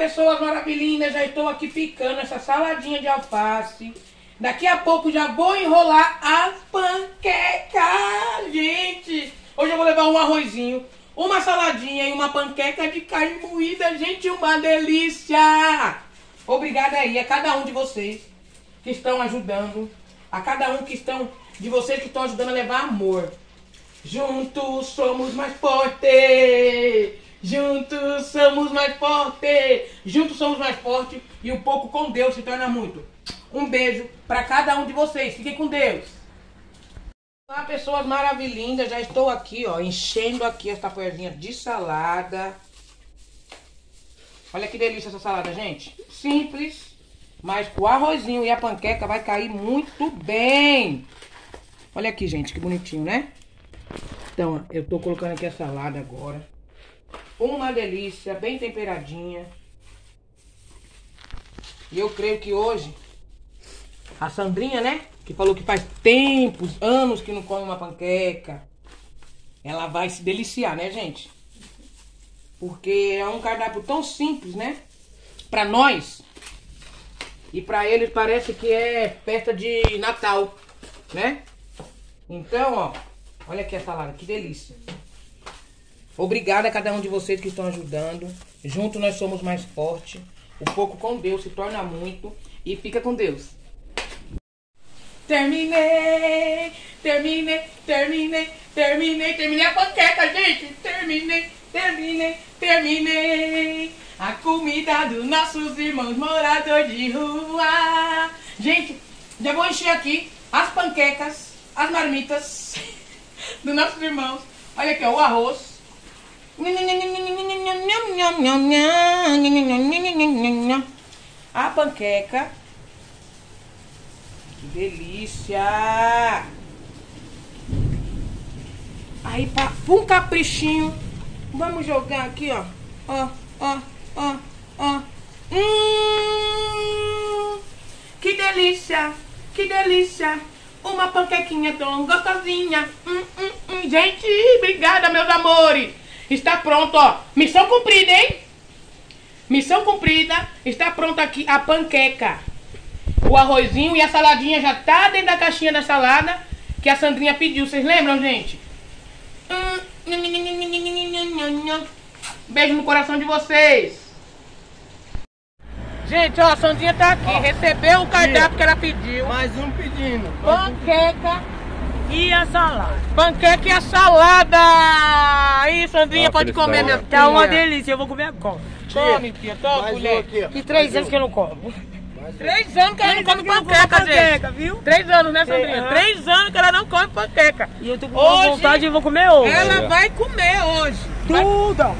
pessoas maravilhindas, já estou aqui picando essa saladinha de alface. Daqui a pouco já vou enrolar as panquecas, gente. Hoje eu vou levar um arrozinho, uma saladinha e uma panqueca de carne moída, gente, uma delícia. Obrigada aí a cada um de vocês que estão ajudando, a cada um que estão de vocês que estão ajudando a levar amor. Juntos somos mais fortes. Juntos somos mais fortes. Juntos somos mais fortes. E o pouco com Deus se torna muito. Um beijo para cada um de vocês. Fiquem com Deus. Olá, pessoas maravilhindas. Já estou aqui, ó, enchendo aqui esta folhazinha de salada. Olha que delícia essa salada, gente. Simples, mas com o arrozinho e a panqueca vai cair muito bem. Olha aqui, gente, que bonitinho, né? Então, eu tô colocando aqui a salada agora. Uma delícia, bem temperadinha. E eu creio que hoje, a Sandrinha, né? Que falou que faz tempos, anos que não come uma panqueca. Ela vai se deliciar, né, gente? Porque é um cardápio tão simples, né? Pra nós. E pra eles parece que é festa de Natal, né? Então, ó. Olha aqui a salada, que delícia. Obrigada a cada um de vocês que estão ajudando. Junto nós somos mais fortes. O pouco com Deus se torna muito. E fica com Deus. Terminei, terminei, terminei, terminei, terminei a panqueca, gente. Terminei, terminei, terminei. A comida dos nossos irmãos moradores de rua. Gente, já vou encher aqui as panquecas, as marmitas dos nossos irmãos. Olha aqui, ó, o arroz. A panqueca. Que delícia! Aí, pra um caprichinho, vamos jogar aqui, ó. Ó, ó, ó, ó. Hum, que delícia! Que delícia! Uma panquequinha tão gostosinha. Hum, hum, hum. Gente, obrigada, meus amores. Está pronto, ó. Missão cumprida, hein? Missão cumprida. Está pronta aqui a panqueca. O arrozinho e a saladinha já tá dentro da caixinha da salada que a Sandrinha pediu. Vocês lembram, gente? Beijo no coração de vocês. Gente, ó, a Sandrinha tá aqui. Recebeu o cardápio que ela pediu. Mais um pedindo. Panqueca. E a salada? Panqueca e a salada! Aí, Sandrinha, Ó, pode comer, minha Tá uma delícia, eu vou comer agora. Come, filha, toma, mulher. aqui, ó. E três anos que eu não como. Três anos que ela não come que panqueca, gente. viu? Três anos, né, Sandrinha? Três anos que ela não come panqueca. E eu tô com Hoje- vontade e vou comer hoje. Ela vai comer hoje. Vai- Tudo!